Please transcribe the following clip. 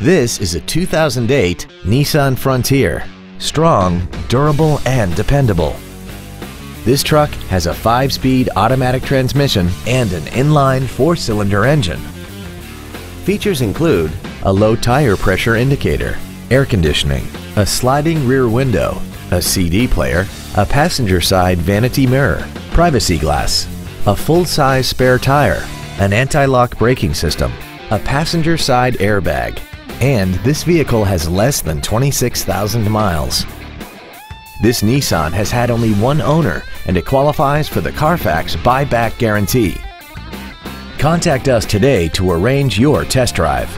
This is a 2008 Nissan Frontier. Strong, durable, and dependable. This truck has a 5-speed automatic transmission and an inline 4-cylinder engine. Features include a low tire pressure indicator, air conditioning, a sliding rear window, a CD player, a passenger side vanity mirror, privacy glass, a full-size spare tire, an anti-lock braking system, a passenger side airbag, and this vehicle has less than 26,000 miles. This Nissan has had only one owner and it qualifies for the Carfax buyback guarantee. Contact us today to arrange your test drive.